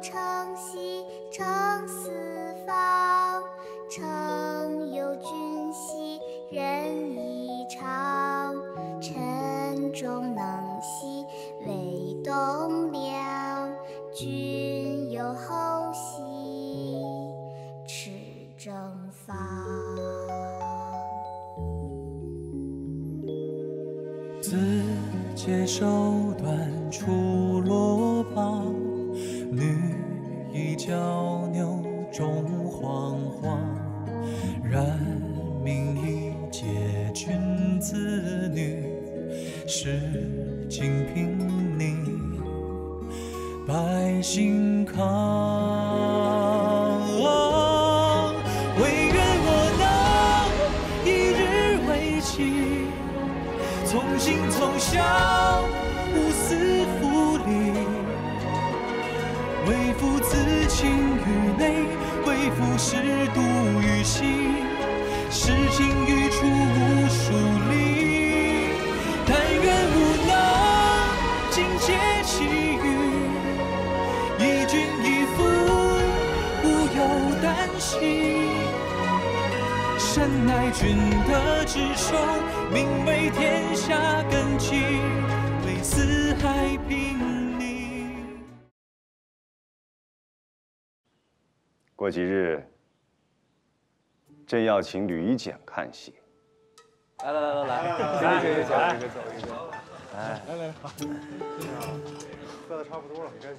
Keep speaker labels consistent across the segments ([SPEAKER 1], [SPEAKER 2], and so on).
[SPEAKER 1] 城西城。为
[SPEAKER 2] 天下根基，为四海平宁。
[SPEAKER 3] 过几日，朕要请吕夷简看戏。
[SPEAKER 4] 来来来来来，
[SPEAKER 5] 来
[SPEAKER 4] 这个走，
[SPEAKER 5] 来
[SPEAKER 4] 这个走，这个走。
[SPEAKER 5] 来来来，喝的差不多了，很开心。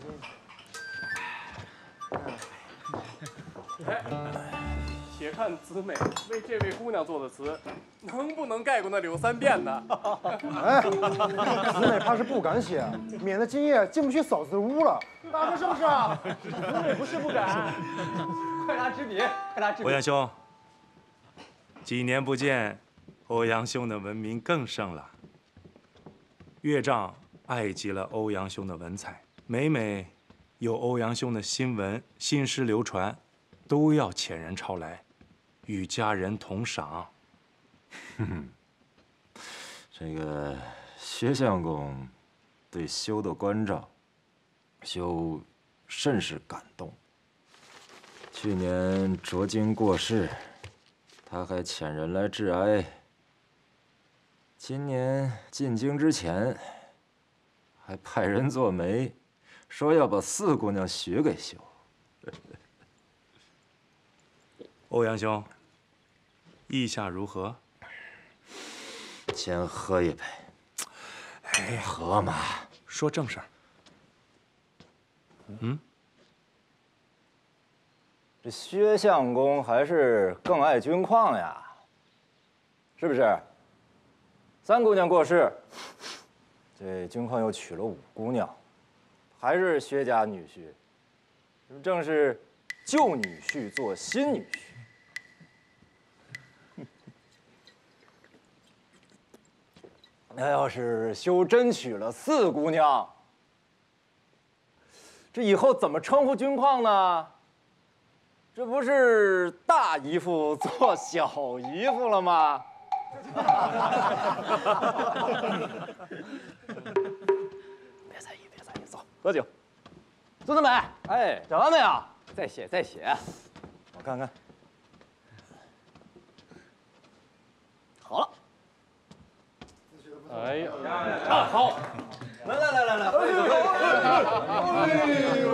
[SPEAKER 6] 且看子美为这位姑娘做的词，能不能盖过那柳三变呢？
[SPEAKER 5] 哎，子美怕是不敢写，免得今夜进不去嫂子屋了。大哥是不是啊？子美不是不敢。
[SPEAKER 4] 快拿纸笔，快拿纸笔。
[SPEAKER 7] 欧阳兄，几年不见，欧阳兄的文明更盛了。岳丈爱极了欧阳兄的文采，每每有欧阳兄的新文、新诗流传，都要遣人抄来，与家人同赏。
[SPEAKER 8] 这个薛相公对修的关照，修甚是感动。去年卓金过世，他还遣人来致哀。今年进京之前，还派人做媒，说要把四姑娘许给修。
[SPEAKER 7] 欧阳兄，意下如何？
[SPEAKER 8] 先喝一杯。
[SPEAKER 7] 哎，
[SPEAKER 8] 喝嘛，
[SPEAKER 7] 说正事儿。嗯，
[SPEAKER 8] 这薛相公还是更爱军矿呀，是不是？三姑娘过世，这军矿又娶了五姑娘，还是薛家女婿，正是旧女婿做新女婿？那要是修真娶了四姑娘，这以后怎么称呼军况呢？这不是大姨夫做小姨夫了吗？别在意，别在意，走，喝酒。孙子美，哎，写完没有？再写，再写。我看看。好了。
[SPEAKER 6] 哎呀，啊好，
[SPEAKER 8] 来来来来来，
[SPEAKER 4] 哎呦，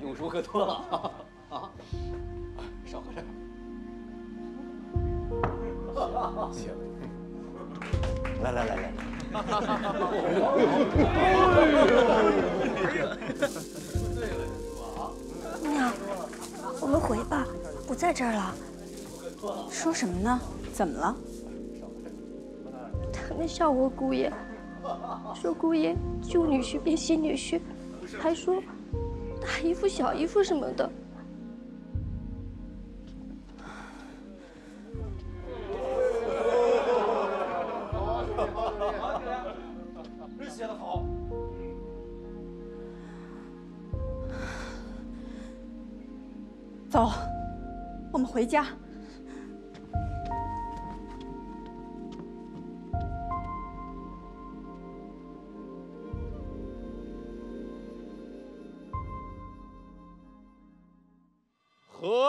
[SPEAKER 4] 用书喝多了啊，少喝点。
[SPEAKER 8] 行，来来来来。
[SPEAKER 9] 姑娘，我们回吧，不在这儿了。
[SPEAKER 10] 说什么呢？怎么了？
[SPEAKER 9] 他们笑我姑爷，说姑爷旧女婿变新女婿，还说大姨夫、小姨夫什么的。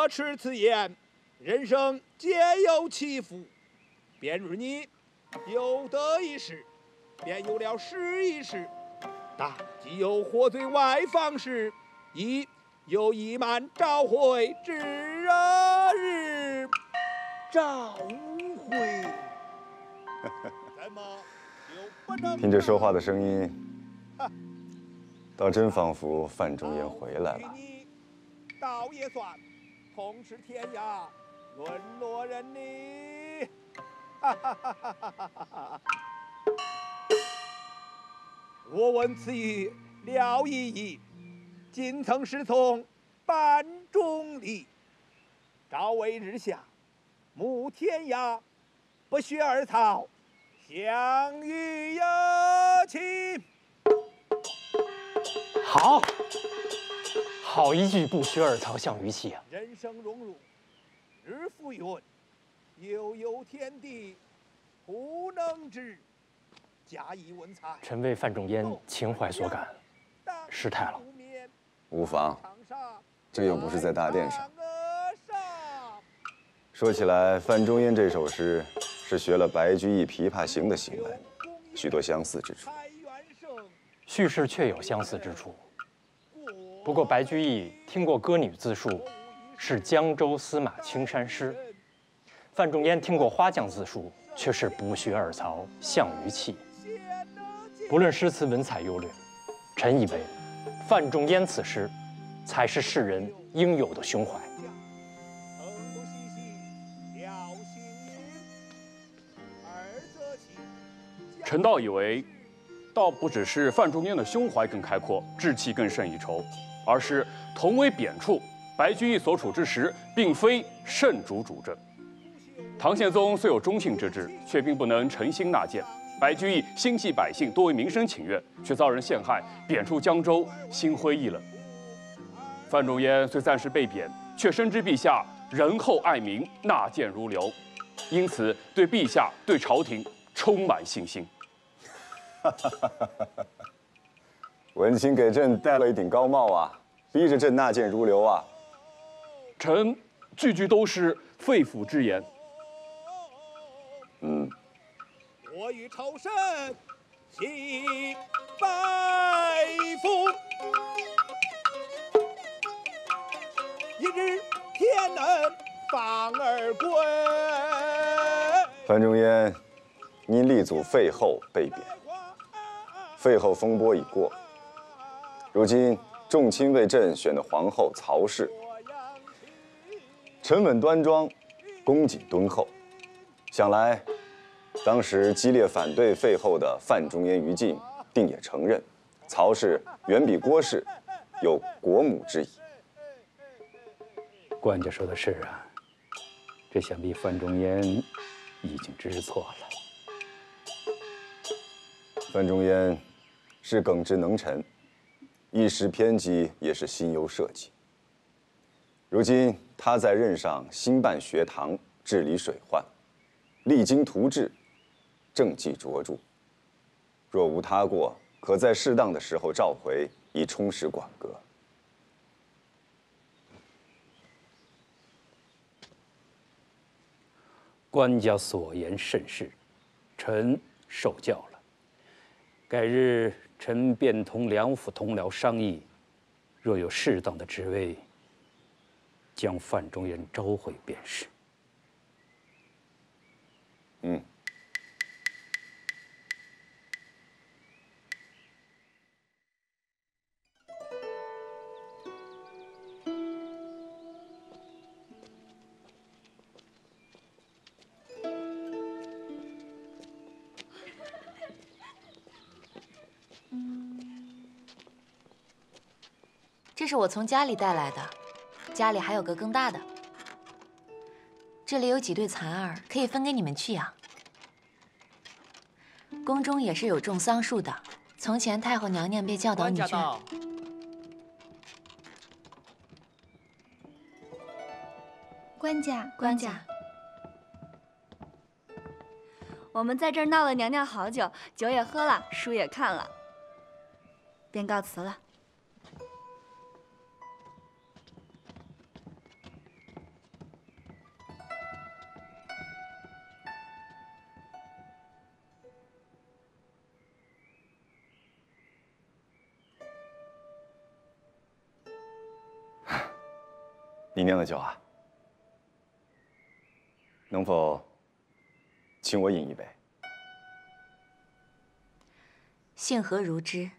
[SPEAKER 11] 持此言。人生皆有起伏，便如你有得一时，便有了失一时。但既有获罪外放时，亦有一满召回之日。召回。
[SPEAKER 3] 听这说话的声音，倒真仿佛范仲淹回来了。
[SPEAKER 11] 倒也算，同是天涯。沦落人你，我闻此语了意义，今曾师从班中立，朝为日下，暮天涯，不学而曹，相遇有情。
[SPEAKER 12] 好，好一句不学而曹，项羽气啊！
[SPEAKER 11] 人生荣辱。日复云，悠悠天地，不能知。假以文采，
[SPEAKER 12] 臣为范仲淹情怀所感，失态了。
[SPEAKER 3] 无妨，这又不是在大殿上。说起来，范仲淹这首诗是学了白居易《琵琶行》的行文，许多相似之处。
[SPEAKER 12] 叙事确有相似之处，不过白居易听过歌女自述。是江州司马青衫诗，范仲淹听过花匠自述，却是不学而曹，项羽气。不论诗词文采优劣，臣以为，范仲淹此诗，才是世人应有的胸怀。
[SPEAKER 13] 臣倒以为，倒不只是范仲淹的胸怀更开阔，志气更胜一筹，而是同为贬黜。白居易所处之时，并非圣主主政。唐宪宗虽有忠信之志，却并不能诚心纳谏。白居易心系百姓，多为民生请愿，却遭人陷害，贬出江州，心灰意冷。范仲淹虽暂时被贬，却深知陛下仁厚爱民，纳谏如流，因此对陛下、对朝廷充满信心。
[SPEAKER 3] 文卿给朕戴了一顶高帽啊，逼着朕纳谏如流啊！
[SPEAKER 13] 臣句句都是肺腑之言。
[SPEAKER 3] 嗯。
[SPEAKER 11] 我与朝圣齐拜父，一日天恩放而归。
[SPEAKER 3] 范仲淹，因立祖废后被贬，废后风波已过，如今众卿为朕选的皇后曹氏。沉稳端庄，恭谨敦厚，想来，当时激烈反对废后的范仲淹、于禁，定也承认，曹氏远比郭氏有国母之意。
[SPEAKER 12] 官家说的是啊，这想必范仲淹已经知错了。
[SPEAKER 3] 范仲淹是耿直能臣，一时偏激也是心忧社稷。如今。他在任上兴办学堂，治理水患，励精图治，政绩卓著。若无他过，可在适当的时候召回，以充实馆阁。
[SPEAKER 12] 官家所言甚是，臣受教了。改日臣便同梁府同僚商议，若有适当的职位。将范仲淹召回便是。
[SPEAKER 3] 嗯。
[SPEAKER 14] 我从家里带来的。家里还有个更大的，这里有几对蚕儿，可以分给你们去养。宫中也是有种桑树的，从前太后娘娘便教导你去。
[SPEAKER 15] 官家，
[SPEAKER 14] 官家，
[SPEAKER 15] 我们在这儿闹了娘娘好久，酒也喝了，书也看了，便告辞了。
[SPEAKER 3] 你酿的酒啊，能否请我饮一杯？
[SPEAKER 14] 幸何如之？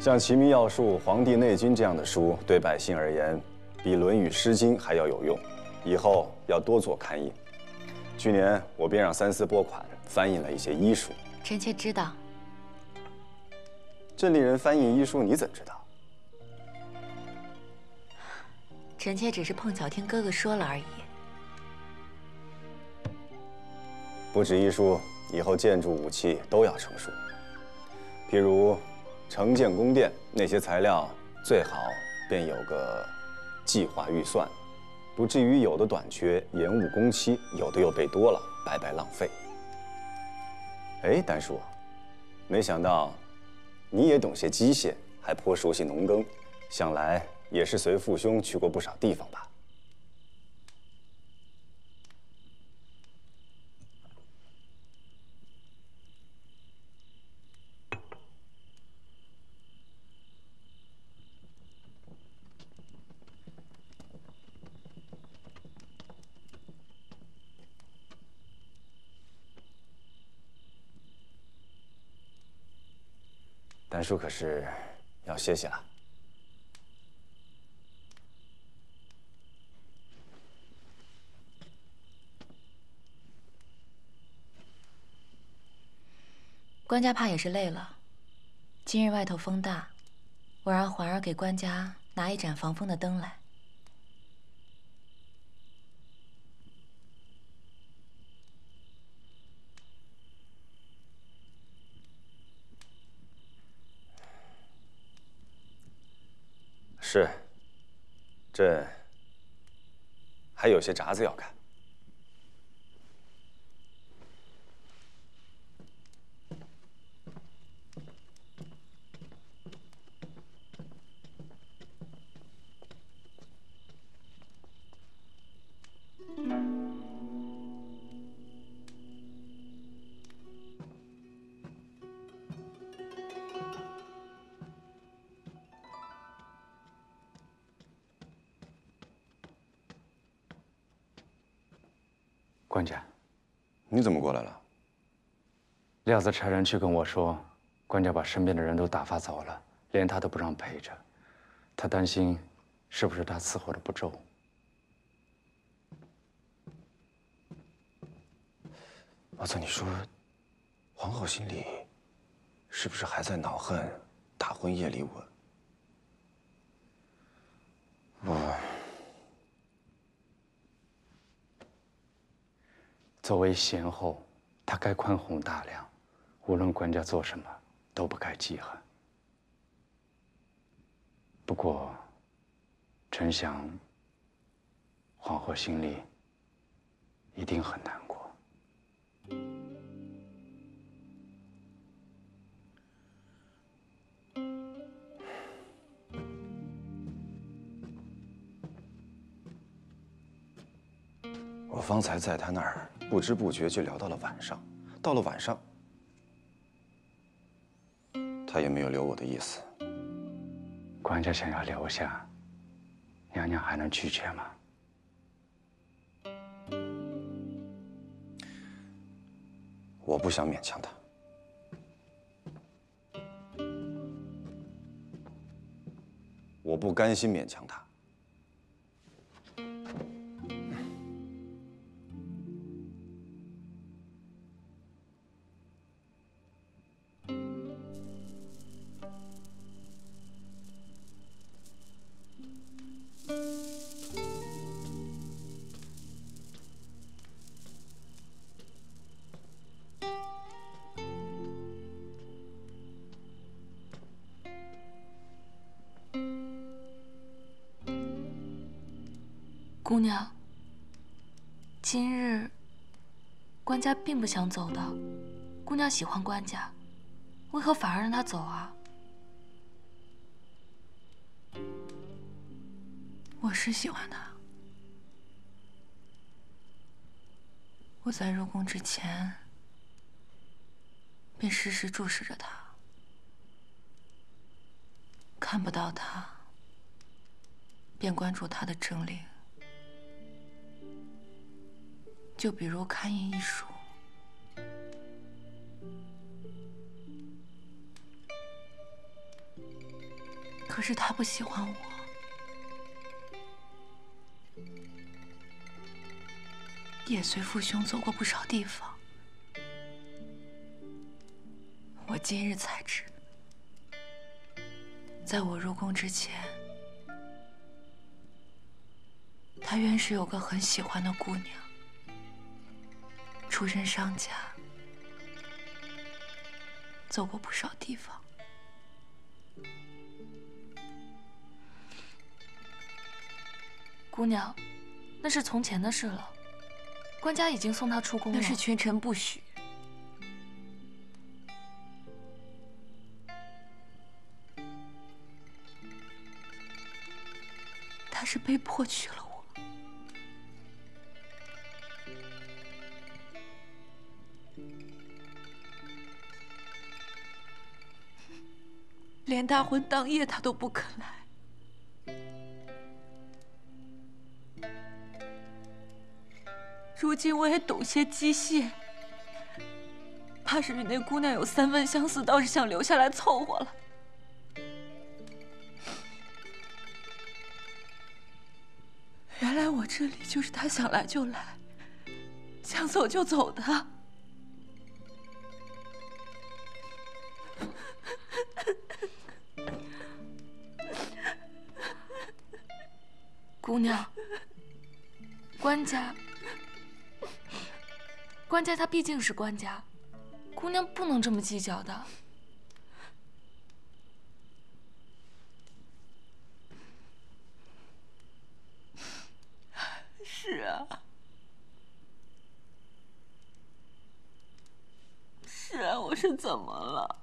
[SPEAKER 3] 像《齐民要术》《黄帝内经》这样的书，对百姓而言，比《论语》《诗经》还要有用。以后要多做刊印。去年我便让三司拨款翻译了一些医书。
[SPEAKER 14] 臣妾知道。
[SPEAKER 3] 镇令人翻译医书，你怎知道？
[SPEAKER 14] 臣妾只是碰巧听哥哥说了而已。
[SPEAKER 3] 不止医书，以后建筑、武器都要成熟。譬如。承建宫殿那些材料最好便有个计划预算，不至于有的短缺延误工期，有的又备多了白白浪费。哎，丹叔，没想到你也懂些机械，还颇熟悉农耕，想来也是随父兄去过不少地方吧？韩叔可是要歇息了。
[SPEAKER 14] 官家怕也是累了。今日外头风大，我让环儿给官家拿一盏防风的灯来。
[SPEAKER 3] 是，朕还有些札子要看。
[SPEAKER 16] 廖子差人去跟我说，官家把身边的人都打发走了，连他都不让陪着。他担心，是不是他伺候的不周？
[SPEAKER 3] 阿策，你说，皇后心里是不是还在恼恨大婚夜里我？我
[SPEAKER 16] 作为贤后，她该宽宏大量，无论官家做什么，都不该记恨。不过，臣想，皇后心里一定很难过。
[SPEAKER 3] 我方才在他那儿，不知不觉就聊到了晚上。到了晚上，他也没有留我的意思。
[SPEAKER 16] 官家想要留下，娘娘还能拒绝吗？
[SPEAKER 3] 我不想勉强他。我不甘心勉强他。
[SPEAKER 14] 家并不想走的。姑娘喜欢官家，为何反而让他走啊？我是喜欢他。我在入宫之前便时时注视着他，看不到他便关注他的政令。就比如刊印一书，可是他不喜欢我，也随父兄走过不少地方。我今日才知，在我入宫之前，他原是有个很喜欢的姑娘。出身商家，走过不少地方。姑娘，那是从前的事了。官家已经送他出宫了。那是群臣不许。他是被迫娶了我。连大婚当夜，他都不肯来。如今我也懂些机械，怕是与那姑娘有三分相似，倒是想留下来凑合了。原来我这里就是他想来就来，想走就走的。姑娘，官家，官家他毕竟是官家，姑娘不能这么计较的。是啊，是啊，我是怎么了？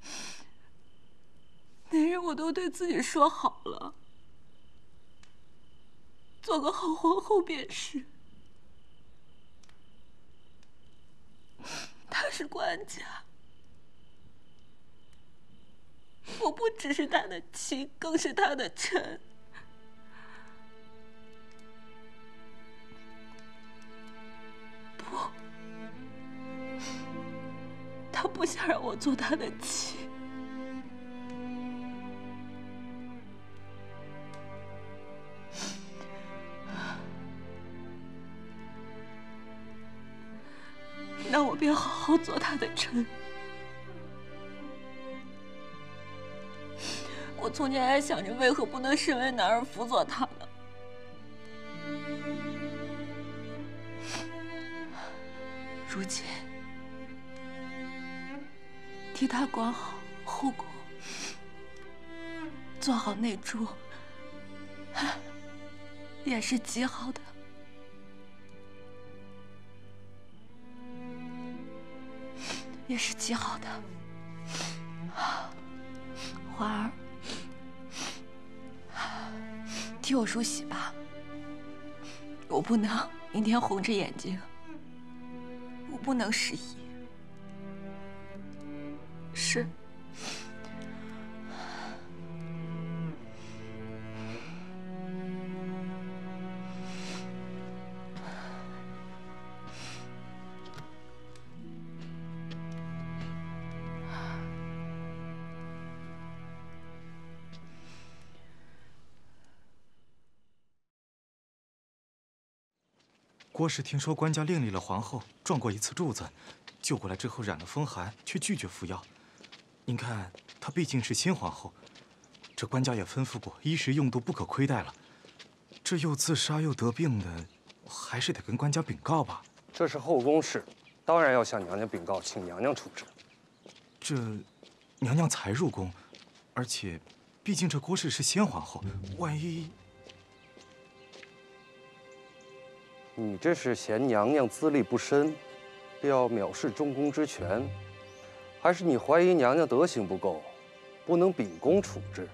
[SPEAKER 14] 那日我都对自己说好了。做个好皇后便是。他是官家。我不只是他的妻更是他的臣。不他不想让我做他的妻。那我便好好做他的臣。我从前还想着为何不能身为男儿辅佐他呢？如今替他管好后宫，做好内助，也是极好的。也是极好的，花儿，替我梳洗吧。我不能明天红着眼睛，我不能失忆。
[SPEAKER 17] 郭氏听说官家另立了皇后，撞过一次柱子，救过来之后染了风寒，却拒绝服药。您看，她毕竟是新皇后，这官家也吩咐过，衣食用度不可亏待了。这又自杀又得病的，还是得跟官家禀告吧。
[SPEAKER 18] 这是后宫事，当然要向娘娘禀告，请娘娘处置。
[SPEAKER 17] 这，娘娘才入宫，而且，毕竟这郭氏是先皇后，万一……
[SPEAKER 18] 你这是嫌娘娘资历不深，要藐视中宫之权，还是你怀疑娘娘德行不够，不能秉公处置？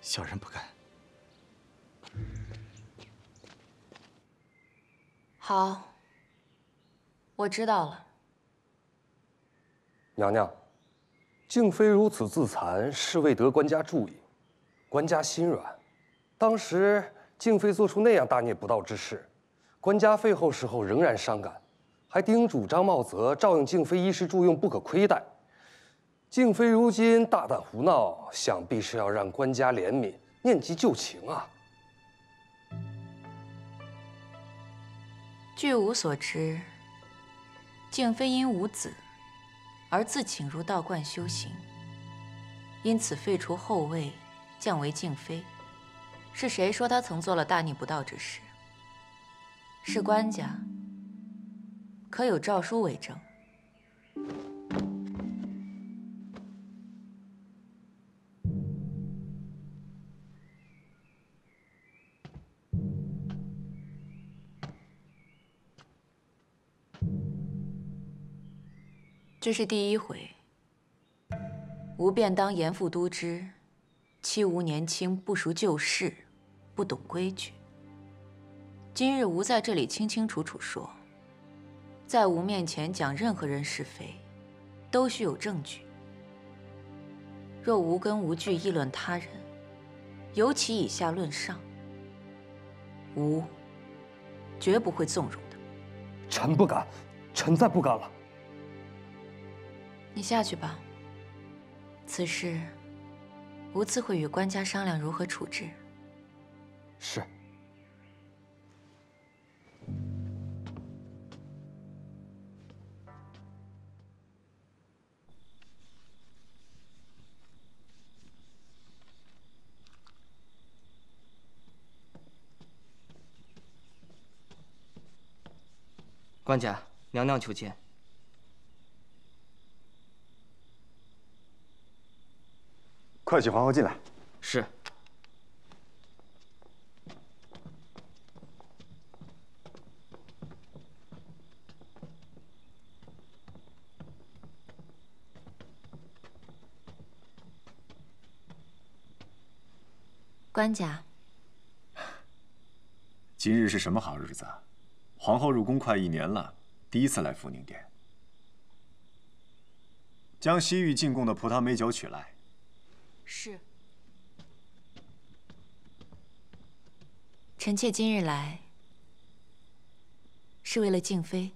[SPEAKER 17] 小人不敢。
[SPEAKER 14] 好，我知道了。
[SPEAKER 18] 娘娘，静妃如此自残，是未得官家注意，官家心软。当时。静妃做出那样大逆不道之事，官家废后时候仍然伤感，还叮嘱张茂泽照应静妃衣食住用不可亏待。静妃如今大胆胡闹，想必是要让官家怜悯，念及旧情啊。
[SPEAKER 14] 据吾所知，静妃因无子，而自请入道观修行，因此废除后位，降为静妃。是谁说他曾做了大逆不道之事？是官家，可有诏书为证？这是第一回，吾便当严复都知，妻吾年轻，不熟旧事。不懂规矩。今日吾在这里清清楚楚说，在吾面前讲任何人是非，都需有证据。若无根无据议论他人，尤其以下论上，吾绝不会纵容的。
[SPEAKER 18] 臣不敢，臣再不敢了。
[SPEAKER 14] 你下去吧。此事，吾自会与官家商量如何处置。
[SPEAKER 18] 是。
[SPEAKER 19] 官家，娘娘求见。
[SPEAKER 3] 快请皇后进来。
[SPEAKER 19] 是。
[SPEAKER 14] 官家，
[SPEAKER 3] 今日是什么好日子？皇后入宫快一年了，第一次来福宁殿。将西域进贡的葡萄美酒取来。
[SPEAKER 14] 是。臣妾今日来，是为了静妃。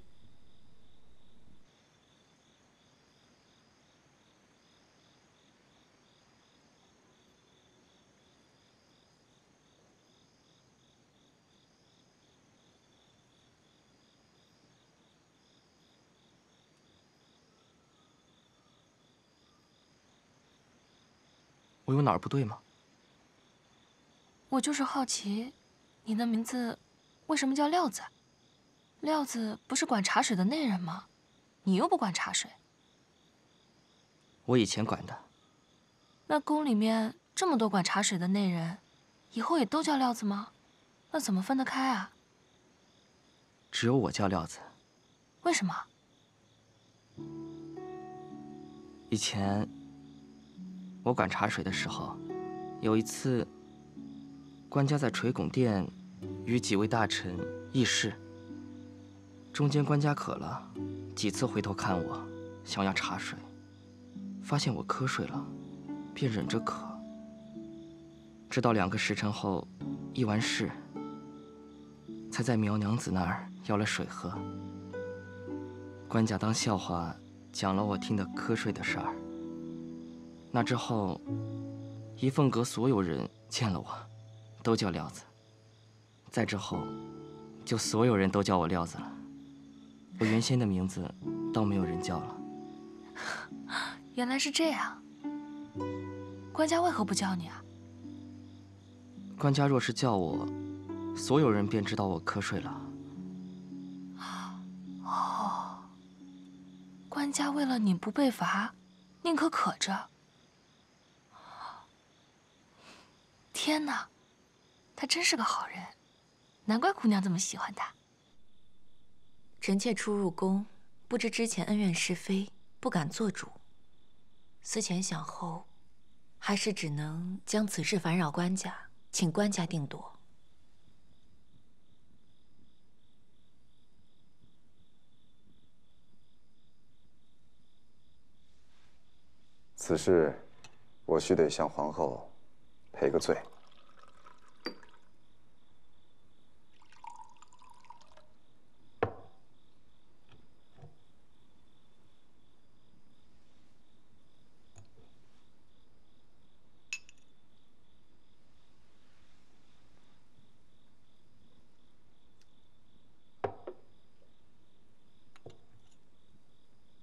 [SPEAKER 19] 我有哪儿不对吗？
[SPEAKER 20] 我就是好奇，你的名字为什么叫料子？料子不是管茶水的内人吗？你又不管茶水。
[SPEAKER 19] 我以前管的。
[SPEAKER 20] 那宫里面这么多管茶水的内人，以后也都叫料子吗？那怎么分得开啊？
[SPEAKER 19] 只有我叫料子。
[SPEAKER 20] 为什么？
[SPEAKER 19] 以前我管茶水的时候，有一次，官家在垂拱殿与几位大臣议事，中间官家渴了，几次回头看我，想要茶水，发现我瞌睡了，便忍着渴，直到两个时辰后，议完事，才在苗娘子那儿要了水喝。官家当笑话。讲了我听的瞌睡的事儿。那之后，怡凤阁所有人见了我，都叫料子。再之后，就所有人都叫我料子了。我原先的名字，倒没有人叫了。
[SPEAKER 20] 原来是这样。官家为何不叫你啊？
[SPEAKER 19] 官家若是叫我，所有人便知道我瞌睡了。
[SPEAKER 20] 官家为了你不被罚，宁可渴着。天哪，他真是个好人，难怪姑娘这么喜欢他。
[SPEAKER 14] 臣妾初入宫，不知之前恩怨是非，不敢做主。思前想后，还是只能将此事烦扰官家，请官家定夺。
[SPEAKER 3] 此事，我须得向皇后赔个罪。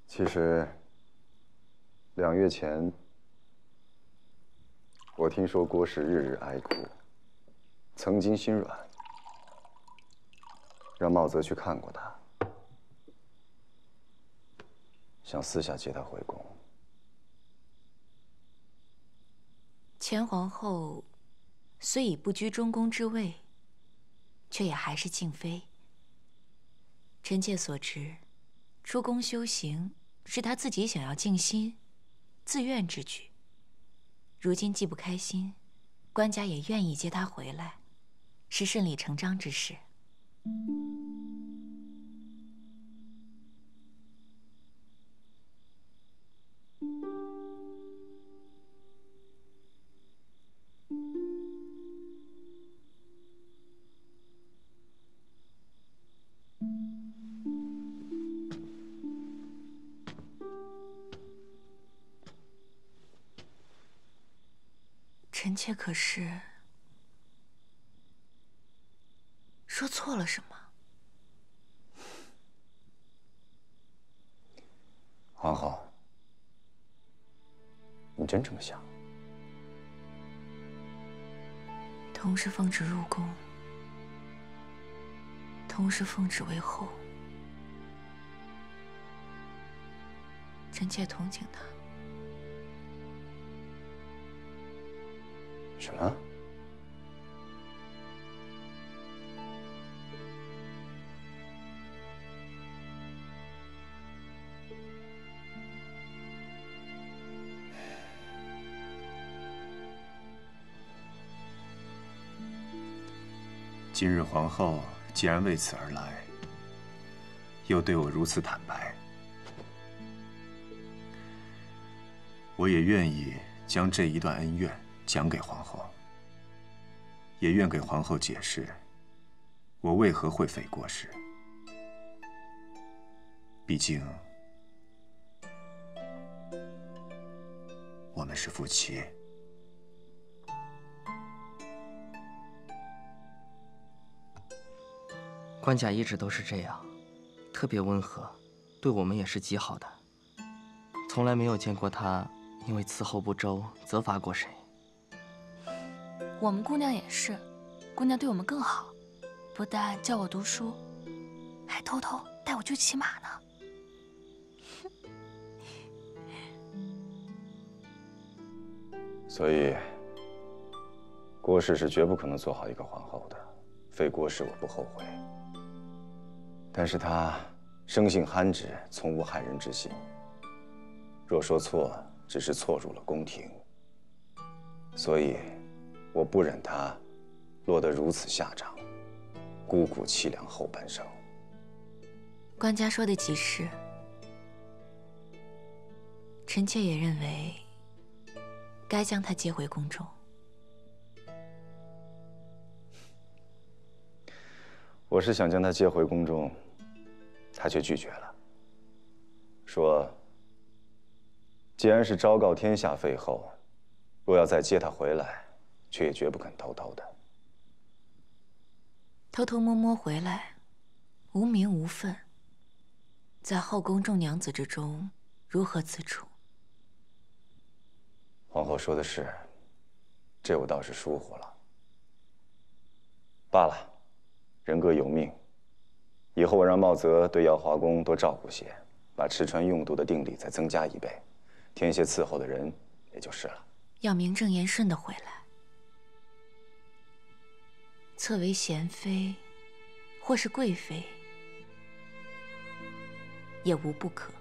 [SPEAKER 3] 其实。两月前，我听说郭氏日日哀哭，曾经心软，让茂泽去看过他，想私下接他回宫。
[SPEAKER 14] 前皇后虽已不居中宫之位，却也还是静妃。臣妾所知，出宫修行是她自己想要静心。自愿之举。如今既不开心，官家也愿意接他回来，是顺理成章之事。臣妾可是说错了什么？
[SPEAKER 3] 皇后，你真这么想？
[SPEAKER 20] 同是奉旨入宫，同是奉旨为后，臣妾同情他。
[SPEAKER 3] 什么？
[SPEAKER 21] 今日皇后既然为此而来，又对我如此坦白，我也愿意将这一段恩怨。讲给皇后，也愿给皇后解释，我为何会废郭氏。毕竟，我们是夫妻。
[SPEAKER 19] 官家一直都是这样，特别温和，对我们也是极好的，从来没有见过他因为伺候不周责罚过谁。
[SPEAKER 20] 我们姑娘也是，姑娘对我们更好，不但教我读书，还偷偷带我去骑马呢。
[SPEAKER 3] 所以，郭氏是绝不可能做好一个皇后的，非郭氏我不后悔。但是她生性憨直，从无害人之心。若说错，只是错入了宫廷。所以，我不忍他落得如此下场，孤苦凄凉后半生。
[SPEAKER 14] 官家说的极是，臣妾也认为。该将他接回宫中。
[SPEAKER 3] 我是想将他接回宫中，他却拒绝了，说：“既然是昭告天下废后，若要再接他回来，却也绝不肯偷偷的。
[SPEAKER 14] 偷偷摸摸回来，无名无分，在后宫众娘子之中，如何自处？”
[SPEAKER 3] 皇后说的是，这我倒是疏忽了。罢了，人各有命。以后我让茂泽对耀华宫多照顾些，把吃穿用度的定力再增加一倍，添些伺候的人也就是了。
[SPEAKER 14] 要名正言顺的回来，侧为贤妃，或是贵妃，也无不可。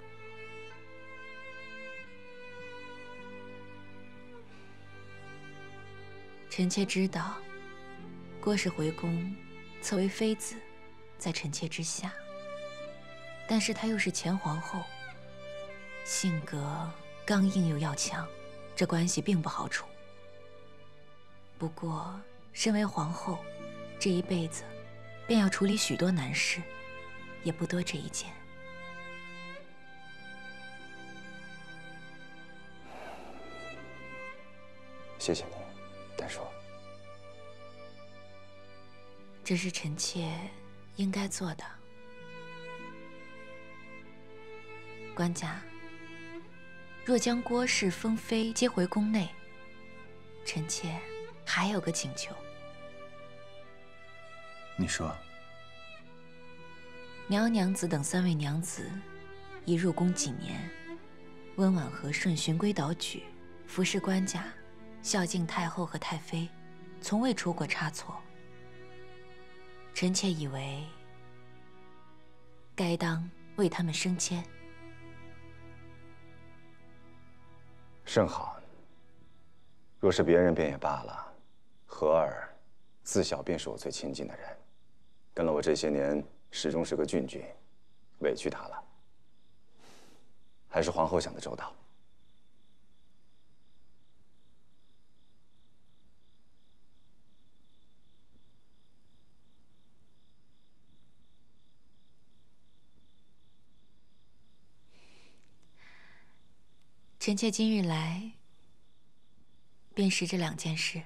[SPEAKER 14] 臣妾知道，郭氏回宫，侧为妃子，在臣妾之下。但是她又是前皇后，性格刚硬又要强，这关系并不好处。不过，身为皇后，这一辈子便要处理许多难事，也不多这一件。
[SPEAKER 3] 谢谢你。再说，
[SPEAKER 14] 这是臣妾应该做的。官家，若将郭氏封妃接回宫内，臣妾还有个请求。
[SPEAKER 21] 你说，
[SPEAKER 14] 苗娘子等三位娘子已入宫几年，温婉和顺，循规蹈矩，服侍官家。孝敬太后和太妃，从未出过差错。臣妾以为，该当为他们升迁。
[SPEAKER 3] 甚好。若是别人便也罢了，和儿自小便是我最亲近的人，跟了我这些年，始终是个俊君，委屈他了。还是皇后想的周到。
[SPEAKER 14] 臣妾今日来，便是这两件事。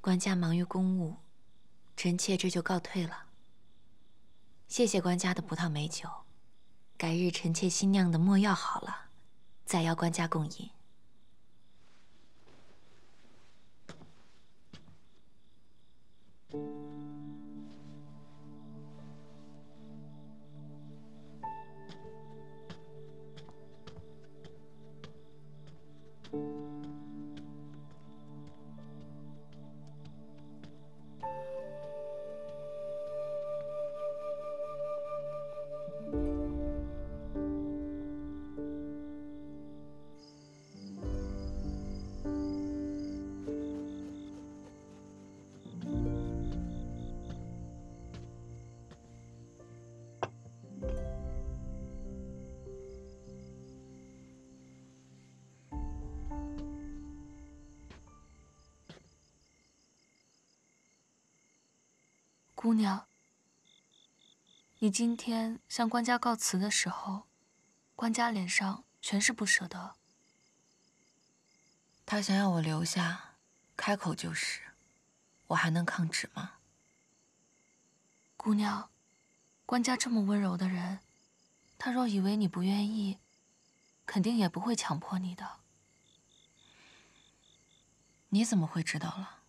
[SPEAKER 14] 管家忙于公务，臣妾这就告退了。谢谢官家的葡萄美酒，改日臣妾新酿的墨药好了，再邀官家共饮。姑娘，你今天向官家告辞的时候，官家脸上全是不舍得。他想要我留下，开口就是，我还能抗旨吗？姑娘，官家这么温柔的人，他若以为你不愿意，肯定也不会强迫你的。
[SPEAKER 20] 你怎么会知道了？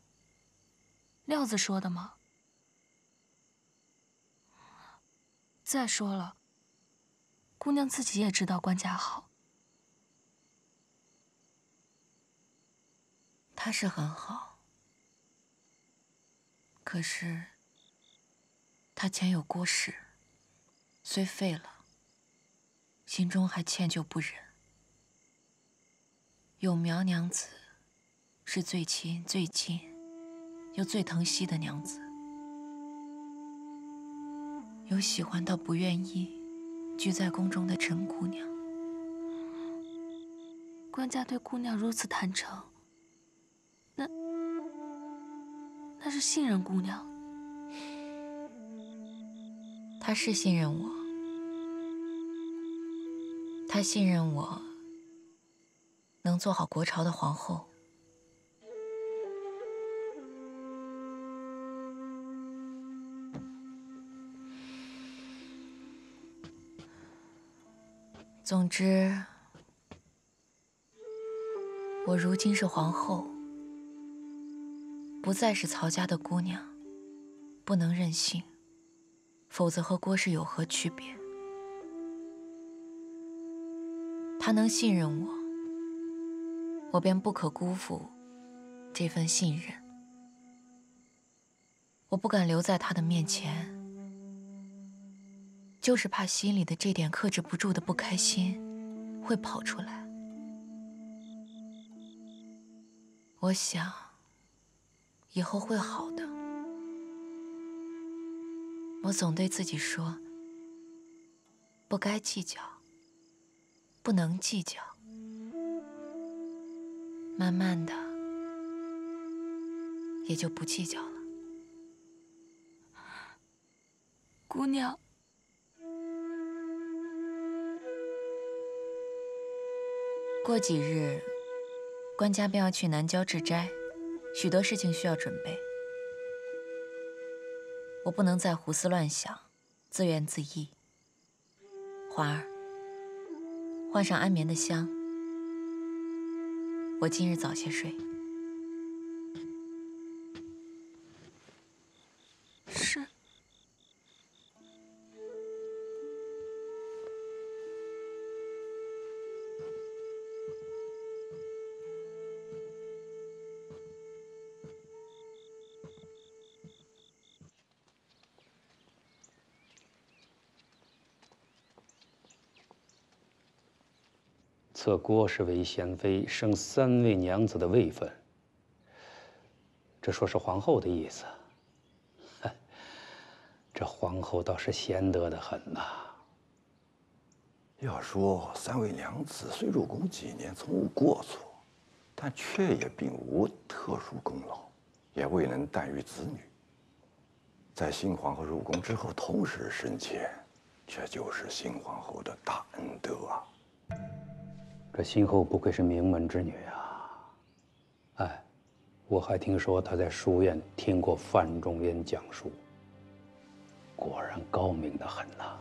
[SPEAKER 20] 料子说的吗？再说了，姑娘自己也知道官家好。
[SPEAKER 14] 他是很好，可是他前有郭氏，虽废了，心中还歉疚不忍。有苗娘子，是最亲最近，又最疼惜的娘子。有喜欢到不愿意居在宫中的陈姑娘，
[SPEAKER 20] 官家对姑娘如此坦诚，那那是信任姑娘。
[SPEAKER 14] 他是信任我，他信任我能做好国朝的皇后。总之，我如今是皇后，不再是曹家的姑娘，不能任性，否则和郭氏有何区别？他能信任我，我便不可辜负这份信任。我不敢留在他的面前。就是怕心里的这点克制不住的不开心会跑出来。我想，以后会好的。我总对自己说，不该计较，不能计较。慢慢的，也就不计较了。
[SPEAKER 20] 姑娘。
[SPEAKER 14] 过几日，官家便要去南郊治斋，许多事情需要准备。我不能再胡思乱想，自怨自艾。环儿，换上安眠的香。我今日早些睡。
[SPEAKER 16] 册郭氏为贤妃，生三位娘子的位分。这说是皇后的意思。这皇后倒是贤德的很呐。
[SPEAKER 22] 要说三位娘子虽入宫几年，从无过错，但却也并无特殊功劳，也未能诞育子女。在新皇后入宫之后，同时升迁，这就是新皇后的大恩德啊。
[SPEAKER 16] 这新后不愧是名门之女啊！哎，我还听说她在书院听过范仲淹讲书，果然高明的很呐。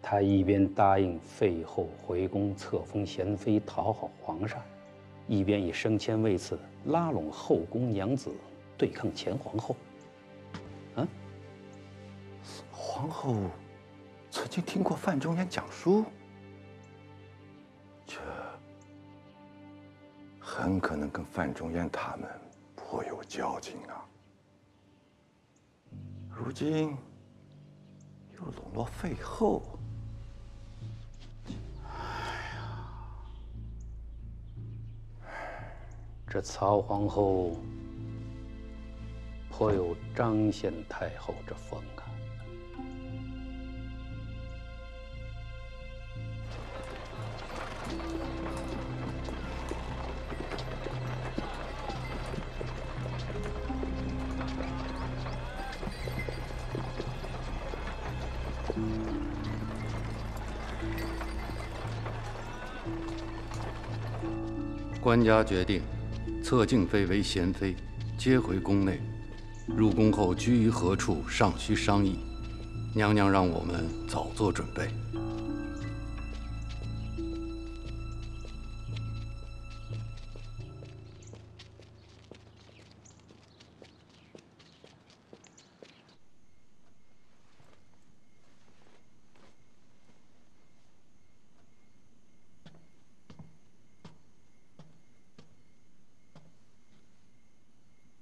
[SPEAKER 16] 她一边答应废后回宫册封贤妃讨好皇上，一边以升迁为此拉拢后宫娘子对抗前皇后。
[SPEAKER 22] 啊？皇后曾经听过范仲淹讲书？很可能跟范仲淹他们颇有交情啊。如今又笼络废后，
[SPEAKER 16] 哎呀，这曹皇后颇有彰显太后之风。
[SPEAKER 23] 官家决定，册敬妃为贤妃，接回宫内。入宫后居于何处，尚需商议。娘娘让我们早做准备。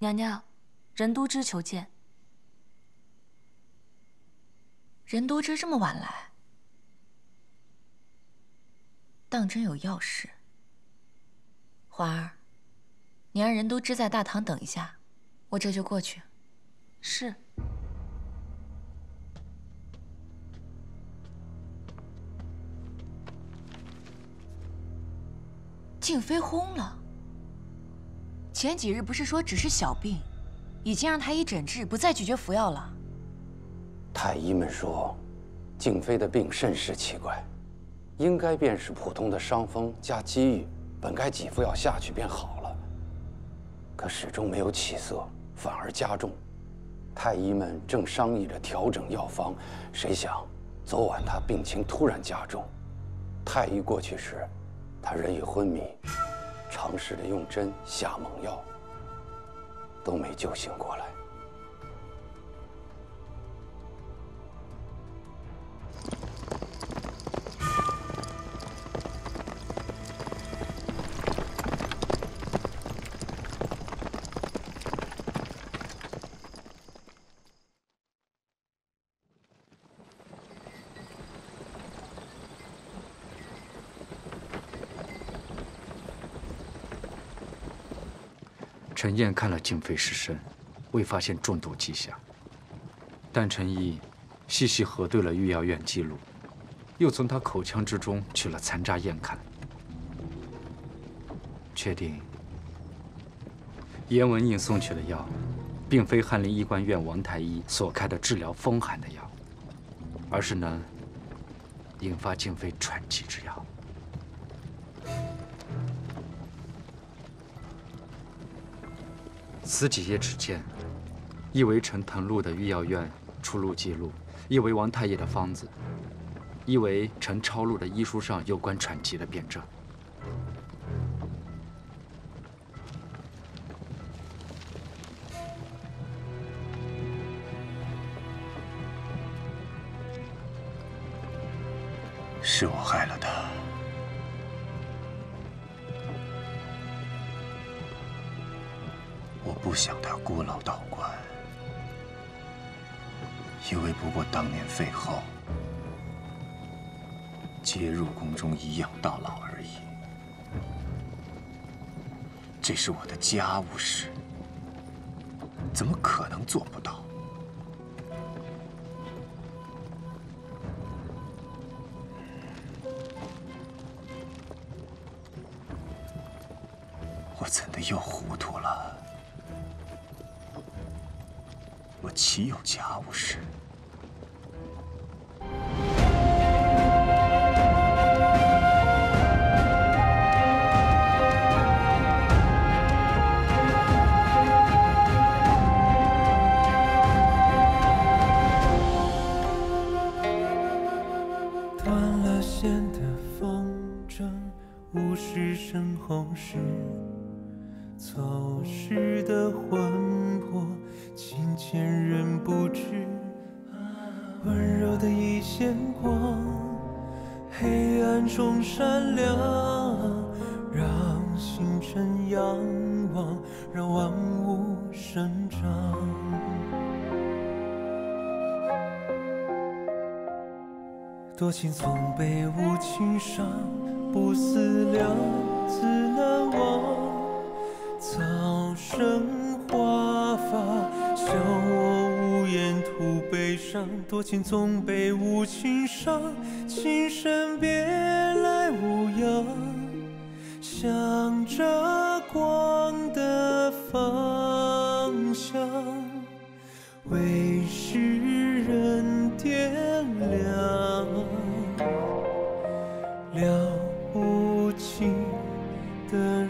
[SPEAKER 20] 娘娘，任都知求见。
[SPEAKER 14] 任都知这么晚来，当真有要事。华儿，你让任都知在大堂等一下，我这就过去。
[SPEAKER 20] 是。
[SPEAKER 14] 静妃轰了。前几日不是说只是小病，已经让太医诊治，不再拒绝服药了。
[SPEAKER 24] 太医们说，静妃的病甚是奇怪，应该便是普通的伤风加积郁，本该几服药下去便好了。可始终没有起色，反而加重。太医们正商议着调整药方，谁想昨晚她病情突然加重。太医过去时，她人已昏迷，尝试着用针下猛药，都没救醒过来。
[SPEAKER 25] 陈燕看了静妃尸身，未发现中毒迹象。但陈毅细细核对了御药院记录，又从他口腔之中取了残渣验看，确定严文印送去的药，并非翰林医官院王太医所开的治疗风寒的药，而是能引发静妃喘气之药。此几页纸笺，一为陈腾路的御药院出入记录，一为王太医的方子，一为陈超路的医书上有关喘疾的辩证。
[SPEAKER 21] 家务事，怎么可能做不到？我怎的又糊涂了？我岂有家务事？
[SPEAKER 1] 多情总被无情伤，不思量，自难忘。早生华发，笑我无言徒悲伤。多情总被无情伤，情深别不起的